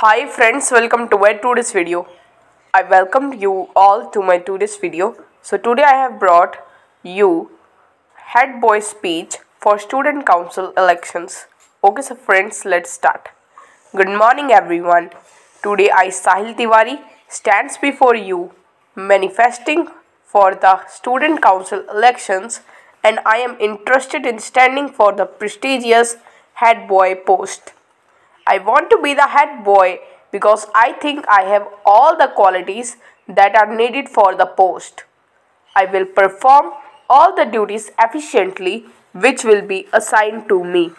Hi friends, welcome to my today's video. I welcome you all to my today's video. So today I have brought you head boy speech for student council elections. Okay so friends, let's start. Good morning everyone. Today I Sahil Tiwari stands before you manifesting for the student council elections and I am interested in standing for the prestigious head boy post. I want to be the head boy because I think I have all the qualities that are needed for the post. I will perform all the duties efficiently which will be assigned to me.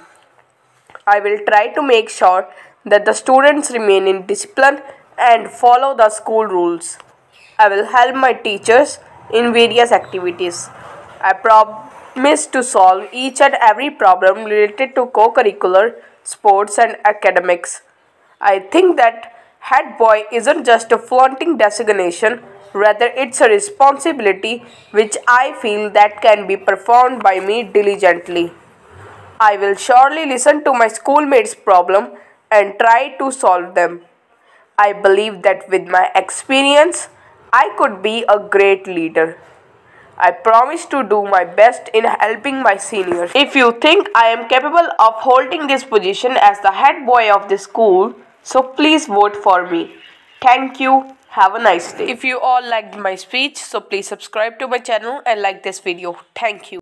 I will try to make sure that the students remain in discipline and follow the school rules. I will help my teachers in various activities. I promise to solve each and every problem related to co-curricular sports, and academics. I think that head boy isn't just a flaunting designation, rather it's a responsibility which I feel that can be performed by me diligently. I will surely listen to my schoolmates' problem and try to solve them. I believe that with my experience, I could be a great leader. I promise to do my best in helping my seniors. If you think I am capable of holding this position as the head boy of the school, so please vote for me. Thank you. Have a nice day. If you all liked my speech, so please subscribe to my channel and like this video. Thank you.